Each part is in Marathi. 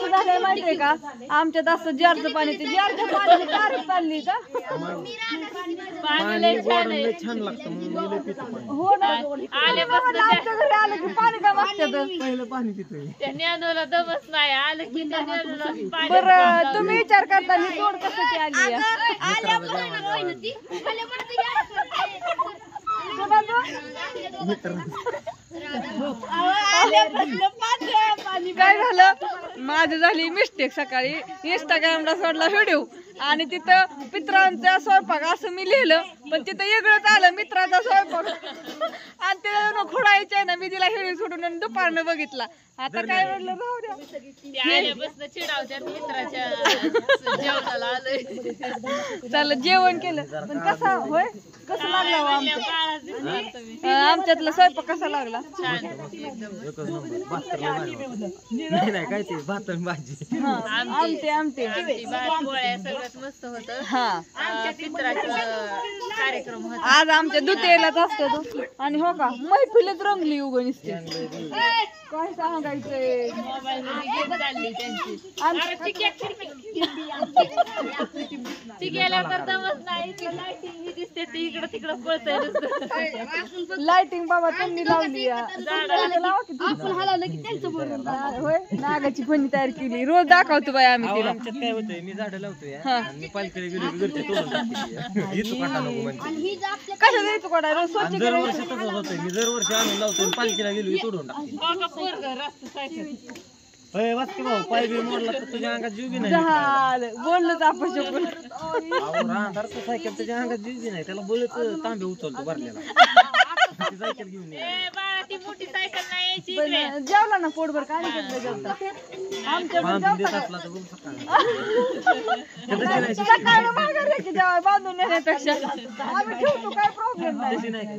कसं झालंय माहितीये का? आमच्यात असं जारचं पाणी ते जारचं पाणी तारीख चालली का? पाणी छान लागतं मी लय पितो पाणी. हो ना. आल्यापासून आमच्या घरी आलं की पाणी का मागतात पहिलं पाणी पितोय. त्या ज्ञानूला दमच नाही. आलं की त्या ज्ञानूला पाणी बरं तुम्ही विचार करता ही जोड कशाची आली आहे? काय झालं? माझी झाली मिस्टेक सकाळी इंस्टाग्रामला सोडला व्हिडिओ आणि तिथं पित्रांचा स्वयंपाक असं मी लिहिलं. पण तिथं वेगळंच आलं मित्राचा स्वयंपाक. आणि ते खोडायचे ना मी तिला व्हिडिओ सोडून आणि दुपारनं बघितला. आता काय म्हटलं राहू द्या. त्या आल्यापासून चिडावत्यात मित्राच्या जेवणाला आलोय. चाललं जेवण केलं. पण कसा होय? कसं लागला हो आमच्यातला स्वयंपाक कसा लागला? काय ते भात आणि भाजी. हा आमटे आमटे. सगळ्यात मस्त होतं. हा. कार्यक्रम होता. आज आमच्या दुतेलाच असतो तो. आणि हो का? मैफिलीत रंगली उगं नुसती काय सांगायचंय? मोबाईल मध्ये गेम चालली त्यांची. आम- ती गेल्यावर दमच नाही ती लाईटिंग दिसते ती इकडं तिकडं पळतंय नुसतं. लाइटिंग बाबा त्यांनी लावली. त्यांनी लावा की तुम्ही. ना- होय. नागाची फणी तयार केली. रोज दाखवतो बाय आम्ही तिला. आमच्यात काय होतंय मी झाडं लावतोय हा. आणि मी पालकडे गेलो की घरचे तोडून टाकते येतो काटा नको म्हणते. कशा जायचं कोणा रोज स्वच्छ आणि दरवर्षी तसंच होतंय. मी दरवर्षी आणून लावतोय आणि पालखीला गेलो की तोडून टाकते बघा पोरगं रस्ता सायकल भाऊ पाय बी मोडला तर तुझ्या अंगात जीव बी नाही झालं बोललोच आपण शकून राहणार सायकल तुझ्या अंगात जीव बी नाही. त्याला बोलत तांबे उचलतो भरलेला. ती सायकल घेऊन ये. ए बाळा ती मोठी सायकल नाही यायची पण इकडे जेवला ना पोटभर काय जेवता आमच्या देत असला तर माघार जेव्हा बांधून नेण्यापेक्षा आम्ही ठेवतो काय प्रॉब्लेम नाही. तशी नाही काय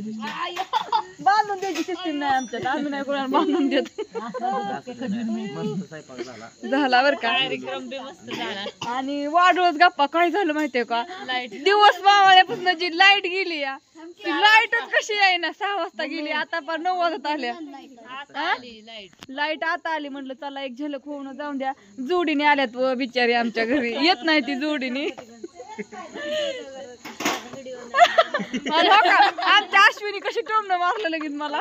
बांधून द्यायची सिस्टीम नाही आमच्यात. आम्ही नाही कोणाला बांधून देत. मस्त स्वयंपाक झाला झाला बरं का? कार्यक्रम बी मस्त झाला. आणि वाढवत गप्पा. काय झालं माहितीये का? लाइट दिवस मावळ्यापासून जी लाइट गेली या. ती लाईटच कशी आहे ना? सहा वाजता गेली. आता पण नऊ वाजत आल्या. आता आली लाइट लाइट आता आली म्हटलं चला एक झलक होऊन जाऊन द्या. जोडीने आल्यात व बिचारी आमच्या घरी. येत नाही ती जोडीने. हो का, आमच्या अश्विनी कशी टोमणं मारलं लगेच मला?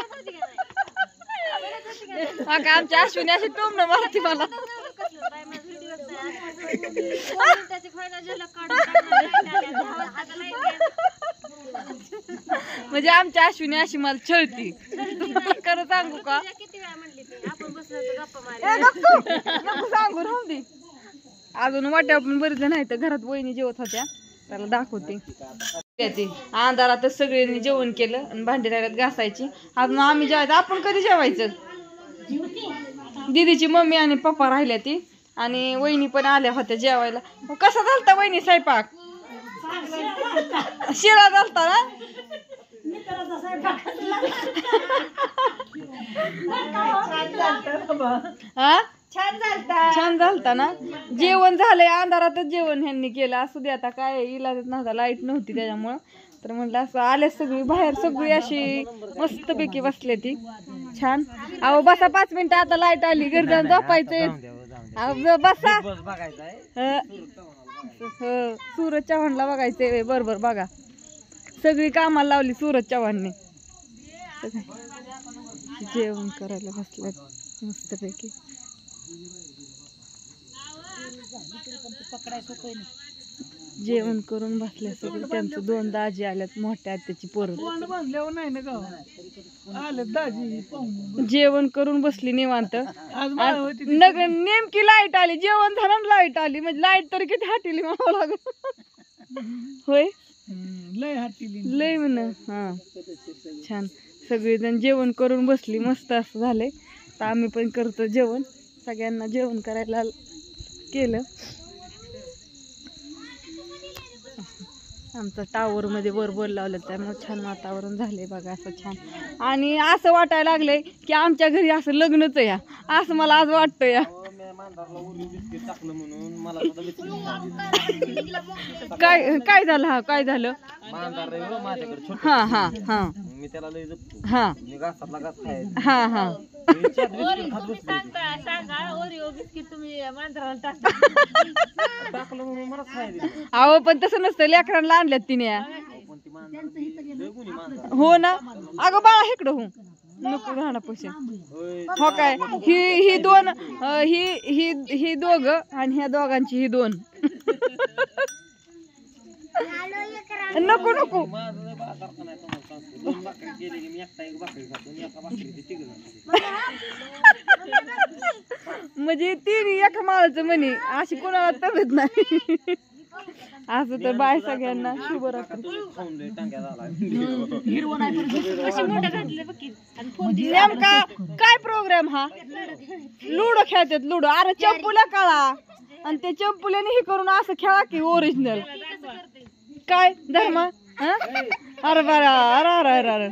हा का? आमच्या अश्विनी अशी टोमणं मारती मला. म्हणजे आमच्या अश्विनी अशी मला छळती. तुम्हाला खरं सांगू का? ए, नको, नको सांगू राहून दे. अजून वाट्या पण बरेच जण आहेत घरात वहिनी जेवत होत्या. त्याला दाखवते. ते अंधारातच सगळ्यांनी जेवण केलं आणि भांडी राहिल्यात घासायची. अजून आम्ही जेवायचं. आपण कधी जेवायचं? दीदीची मम्मी आणि पप्पा राहिल्या ती. आणि वहिनी पण आल्या होत्या जेवायला. कसा झालता वहिनी स्वयंपाक? शिरा झालता ना? छान झालता ना? जेवण झालंय अंधारातच जेवण ह्यांनी केलं. असू दे आता काय इलाजच नव्हता लाइट नव्हती त्याच्यामुळं. तर म्हटलं असं आले सगळी बाहेर सगळी अशी मस्तपैकी बसले ती. छान. अहो बसा पाच मिनिटं आता लाइट आली गर्दन झोपायचंय. अहो, बसा. ह सूरज चव्हाणला बघायचंय बरोबर बघा. सगळी कामाला लावली सूरज चव्हाणने. जेवण करायला बसल्यात मस्तपैकी. जेवण करून बसल्या सगळे त्यांचं दोन दाजी आल्यात मोठ्या त्याची पोरं. जेवण करून बसली निवांत. नग नेमकी लाइट आली जेवण झालं लाइट आली. म्हणजे लाइट तरी किती हाटीली म्हणावं होय? लय म्हण हा. छान. सगळेजण जेवण करून बसली मस्त असं झालंय. तर आम्ही पण करतो जेवण. सगळ्यांना जेवण करायला केलं. आमचं टावर मध्ये वर बोल लावलं त्यामुळे छान वातावरण झालंय बघा असं छान. आणि असं वाटायला लागलंय की आमच्या घरी असं लग्नच या. असं मला आज वाटतं या. मांजराला उरी बिस्किट टाकलं म्हणून मला सुद्धा बिस्किट काय काय झालं हा? काय झालं? हो माझ्याकडे छोट हा हा हा. मी त्याला लय जपतो हा. मी घासातला घास खायचा हा हा. मी चार बिस्किट खात तुम्ही बसलो सांगता सांगा ओरिओ बिस्किट तुम्ही मांजराला टाकता. टाकलं म्हणून मला खायला दिलं. अहो पण तसं नसतं. लेकरांना आणल्यात तिने. पण ती मांजर? बी लय गुणी मांजर. हो ना. अगं बाळा इकडं हो. नको राहणार पैसे होय. हो काय? ही ही दोन अं, ही ही ही दोघ आणि ह्या दोघांची ही दोन. नको नको. म्हणजे तिने एक माळाचं म्हणे अशी कोणाला तबेत नाही. असं तर बाय सगळ्यांना शुभ नेमका काय प्रोग्राम हा? लुडो खेळतात लुडो. अरे चंपूला कळा. आणि ते चंपूल्याने हे करून असं खेळा की ओरिजिनल काय? धर्म? हं? अरे बरं अरे अरे अरे अरे.